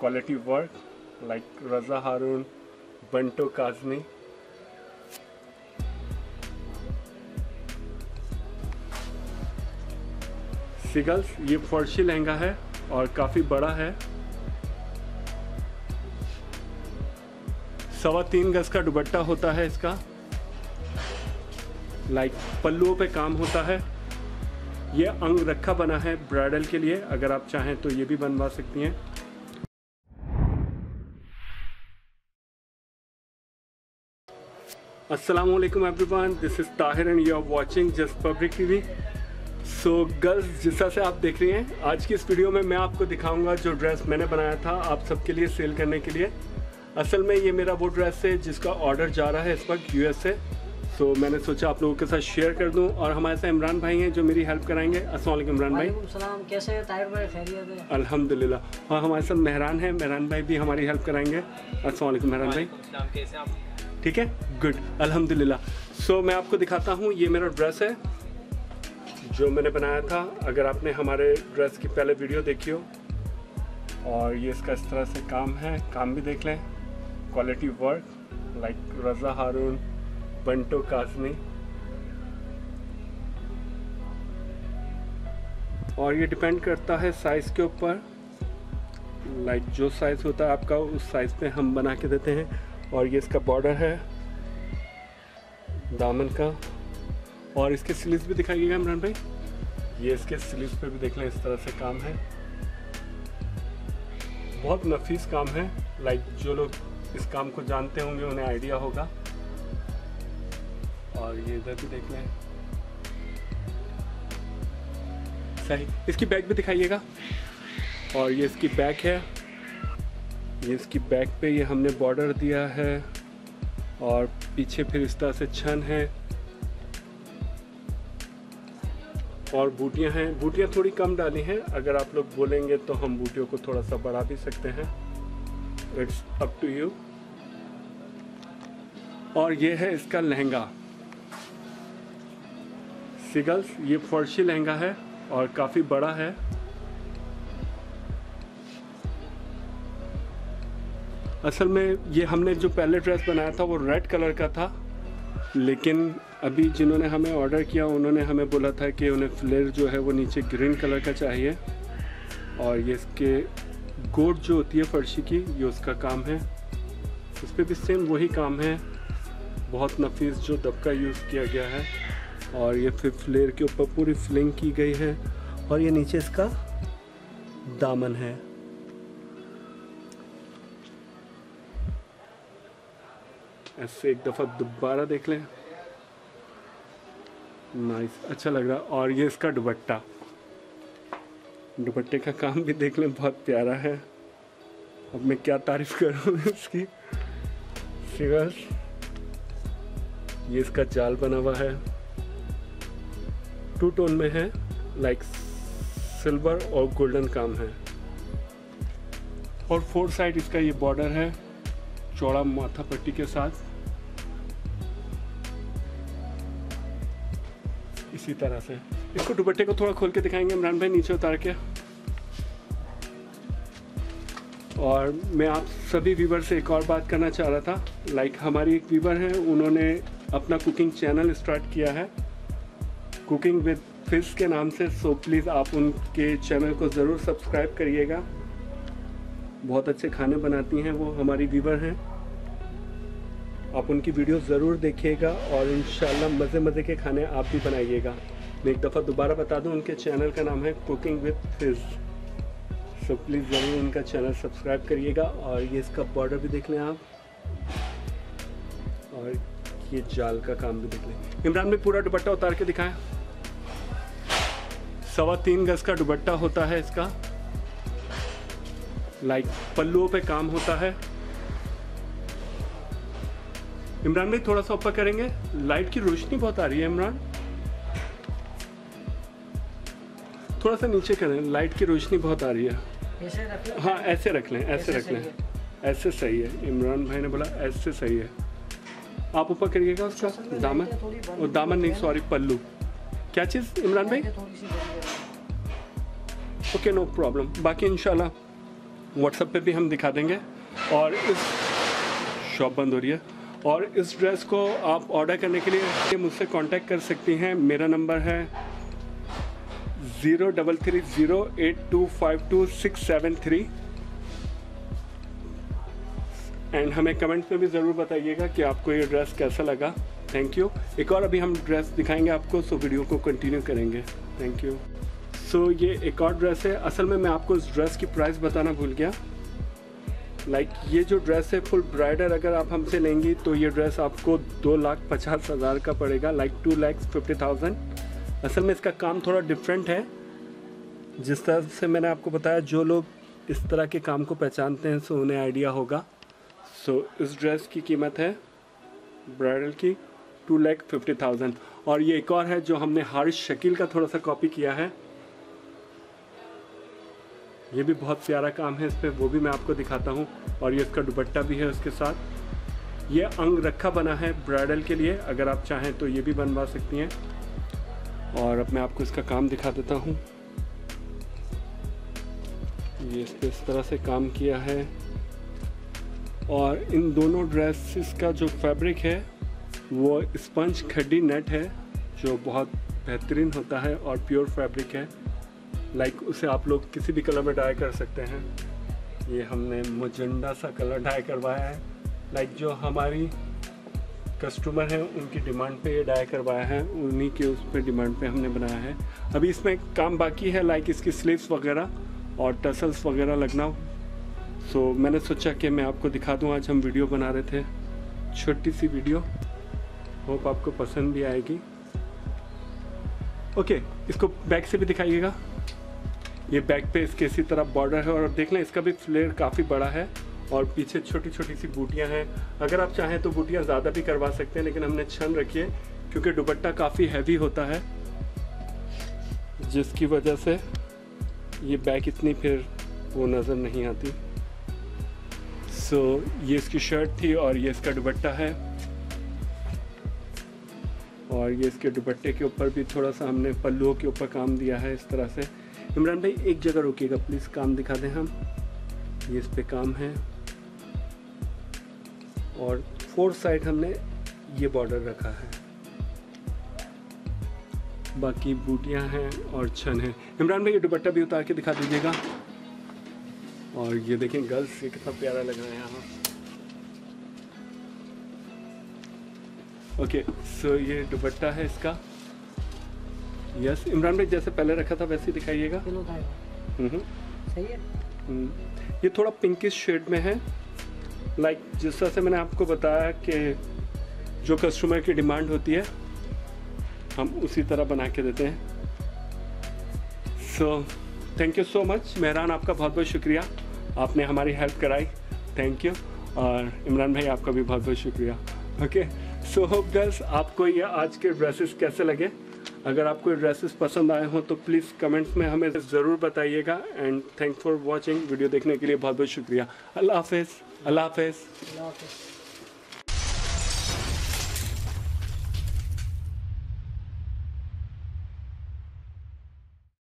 quality work like Raza Harun, Banto Kazni. सिगल्स ये फर्शी लहंगा है और काफ़ी बड़ा है। सवा तीन गज का दुबट्टा होता है इसका। लाइक पल्लुओं पे काम होता है। ये अंग रखा बना है ब्राइडल के लिए अगर आप चाहें तो ये भी बनवा सकती हैं। अस्सलाम वालेकुम everyone this is Tahir and you are watching just public TV so girls जिस तरह से आप देख रही हैं आज की इस वीडियो में मैं आपको दिखाऊँगा जो ड्रेस मैंने बनाया था आप सबके लिए सेल करने के लिए। असल में ये मेरा वो ड्रेस है जिसका ऑर्डर जा रहा है इस वक्त यूएस से। सो मैंने सोचा आप लोगों के साथ शेयर कर दूँ और हमारे साथ इमरान भाई हैं जो मेरी हेल्प कराएँगे। असल इमरान भाई। कैसे हैं? ताहिर भाई खैरियत अल्हम्दुलिल्लाह। और हमारे साथ मेहरान है। मेहरान भाई भी हमारी हेल्प कराएँगे। असल मेहरान भाई। कैसे आप? ठीक है? गुड अल्हम्दुलिल्लाह सो मैं आपको दिखाता हूँ, ये मेरा ड्रेस है, जो मैंने बनाया था। अगर आपने हमारे ड्रेस की पहले वीडियो देखी हो, और ये इसका इस तरह से काम है, काम भी देख लें। Quality work like Raza Haroon बंटो काजनी और ये डिपेंड करता है साइज़ के ऊपर। लाइक जो साइज़ होता है आपका, उस साइज़ पे हम बना के देते हैं। और ये इसका बॉर्डर है, दामन का। और इसके स्लीव्स भी दिखाइएगा इमरान भाई। ये इसके स्लीव्स पे भी देख लें, इस तरह से काम है। बहुत नफीस काम है। लाइक जो लोग इस काम को जानते होंगे, उन्हें आइडिया होगा। और ये इधर भी देख लें। सही। इसकी बैक भी दिखाइएगा। और ये इसकी बैक है। ये इसकी बैक पे ये हमने बॉर्डर दिया है और पीछे फिर इस तरह से छन है। और बूटियाँ हैं। बूटियाँ थोड़ी कम डाली हैं। अगर आप लोग बोलेंगे तो हम बूटियों को थोड़ा सा बढ़ा भी सकते हैं। इट्स अप टू यू और ये है इसका लहंगा। सिगल्स ये फर्शी लहंगा है और काफ़ी बड़ा है। असल में ये हमने जो पहले ड्रेस बनाया था वो रेड कलर का था, लेकिन अभी जिन्होंने हमें ऑर्डर किया, उन्होंने हमें बोला था कि उन्हें फ्लेयर जो है वो नीचे ग्रीन कलर का चाहिए और ये इसके गोट जो होती है फर्शी की, ये उसका काम है। उस पर भी सेम वही काम है। बहुत नफीस जो दबका यूज़ किया गया है और ये फिर फ्लेयर के ऊपर पूरी फिलिंग की गई है और ये नीचे इसका दामन है। ऐसे एक दफ़ा दोबारा देख लें। नाइस अच्छा लग रहा। और ये इसका दुपट्टा। दुपट्टे का काम भी देख लें, बहुत प्यारा है। अब मैं क्या तारीफ़ करूँ इसकी? सिगस ये इसका जाल बना हुआ है। टू टोन में है लाइक सिल्वर और गोल्डन काम है। और फोर साइड इसका ये बॉर्डर है, चौड़ा माथा पट्टी के साथ। इसी तरह से। इसको दुपट्टे को थोड़ा खोल के दिखाएँगे। इमरान भाई नीचे उतार के। और मैं आप सभी व्यूवर से एक और बात करना चाह रहा था। लाइक हमारी एक व्यूवर है, उन्होंने अपना कुकिंग चैनल स्टार्ट किया है। कुकिंग विद फ़िश के नाम से सो प्लीज़ आप उनके चैनल को ज़रूर सब्सक्राइब करिएगा। बहुत अच्छे खाने बनाती हैं वो हमारी व्यूवर हैं। आप उनकी वीडियो ज़रूर देखिएगा और इन मज़े मज़े के खाने आप भी बनाइएगा। मैं एक दफ़ा दोबारा बता दूँ, उनके चैनल का नाम है कुकिंग विद फिज सो प्लीज़ ज़रूर उनका चैनल सब्सक्राइब करिएगा और ये इसका बॉर्डर भी देख लें आप। और ये जाल का काम भी देख लें। इमरान, में पूरा दुपट्टा उतार के दिखाएँ। सवा तीन गज का दुपट्टा होता है इसका। लाइक पल्लुओं पे काम होता है। इमरान भाई थोड़ा सा ऊपर करेंगे। लाइट की रोशनी बहुत आ रही है इमरान। थोड़ा सा नीचे करें लाइट की रोशनी बहुत आ रही है। हाँ ऐसे रख लें ऐसे रख लें। ऐसे सही है। इमरान भाई ने बोला ऐसे सही है। आप ऊपर करिएगा उसका? असल दामन? और दामन नहीं सॉरी पल्लू। क्या चीज़ इमरान भाई। Okay no problem. बाकी इंशाल्लाह व्हाट्सएप पे भी हम दिखा देंगे। और इस शॉप बंद हो रही है। और इस ड्रेस को आप ऑर्डर करने के लिए मुझसे कांटेक्ट कर सकती हैं। मेरा नंबर है zero double three zero eight two five two six seven three and हमें कमेंट्स में भी ज़रूर बताइएगा कि आपको ये ड्रेस कैसा लगा। थैंक यू एक और अभी हम ड्रेस दिखाएँगे आपको सो वीडियो को कंटिन्यू करेंगे। थैंक यू सो ये एक और ड्रेस है। असल में मैं आपको इस ड्रेस की प्राइस बताना भूल गया। लाइक like, ये जो ड्रेस है फुल ब्राइडर अगर आप हमसे लेंगी तो ये ड्रेस आपको दो लाख पचास हज़ार का पड़ेगा like two lakhs fifty thousand असल में इसका काम थोड़ा डिफरेंट है। जिस तरह से मैंने आपको बताया जो लोग इस तरह के काम को पहचानते हैं सो उन्हें आइडिया होगा। सो so, इस ड्रेस की कीमत है ब्राइडल की टू लैख फिफ्टी थाउज़ेंड और ये एक और है जो हमने हारिश शकील का थोड़ा सा कॉपी किया है। ये भी बहुत प्यारा काम है इस पर वो भी मैं आपको दिखाता हूँ। और ये इसका दुपट्टा भी है उसके साथ। ये अंग रखा बना है ब्राइडल के लिए, अगर आप चाहें तो ये भी बनवा सकती हैं। और अब मैं आपको इसका काम दिखा देता हूँ। ये इस पर इस तरह से काम किया है। और इन दोनों ड्रेसेस का जो फैब्रिक है, वो स्पंज खड्डी नेट है, जो बहुत बेहतरीन होता है और प्योर फैब्रिक है। लाइक उसे आप लोग किसी भी कलर में डाई कर सकते हैं। ये हमने मुजंडा सा कलर डाई करवाया है। लाइक जो हमारी कस्टमर हैं उनकी डिमांड पे ये डाई करवाया है। उन्हीं के उस पर डिमांड पे हमने बनाया है। अभी इसमें काम बाकी है लाइक इसकी स्लीव्स वगैरह और टसल्स वगैरह लगना। सो so, मैंने सोचा कि मैं आपको दिखा दूँ आज हम वीडियो बना रहे थे। छोटी सी वीडियो होप आपको पसंद भी आएगी। ओके इसको बैक से भी दिखाइएगा। ये बैक पे इसके इसी तरह बॉर्डर है और देख लें इसका भी फ्लेयर काफ़ी बड़ा है और पीछे छोटी छोटी सी बूटियाँ हैं। अगर आप चाहें तो बूटियाँ ज़्यादा भी करवा सकते हैं लेकिन हमने छन रखी है क्योंकि दुपट्टा काफ़ी हैवी होता है जिसकी वजह से ये बैक इतनी फिर वो नज़र नहीं आती। सो so, ये इसकी शर्ट थी और ये इसका दुपट्टा है। और ये इसके दुपट्टे के ऊपर भी थोड़ा सा हमने पल्लुओं के ऊपर काम दिया है इस तरह से। इमरान भाई, एक जगह रुकिएगा प्लीज़ काम दिखा दें हम। ये इस पे काम है। और फोर्थ साइड हमने ये बॉर्डर रखा है। बाकी बूटियाँ हैं और छन है। इमरान भाई, ये दुपट्टा भी उतार के दिखा दीजिएगा। और ये देखें गर्ल्स ये कितना प्यारा लग रहा है यहाँ। ओके सो ये दुपट्टा है इसका। यस इमरान भाई जैसे पहले रखा था वैसे ही दिखाइएगा। हम्म। सही है। हम्म। ये थोड़ा पिंकिश शेड में है। लाइक like, जिस तरह से मैंने आपको बताया कि जो कस्टमर की डिमांड होती है हम उसी तरह बना के देते हैं। So thank you so much Mehran आपका बहुत बहुत शुक्रिया। आपने हमारी हेल्प कराई। थैंक यू और इमरान भाई आपका भी बहुत बहुत शुक्रिया। ओके सो होप गर्ल्स आपको ये आज के ड्रेसेस कैसे लगे? अगर आपको ड्रेसेस पसंद आए हों तो प्लीज़ कमेंट्स में हमें ज़रूर बताइएगा and thank for watching video देखने के लिए बहुत बहुत शुक्रिया. अल्लाह हाफ़ अल्लाह हाफिज़.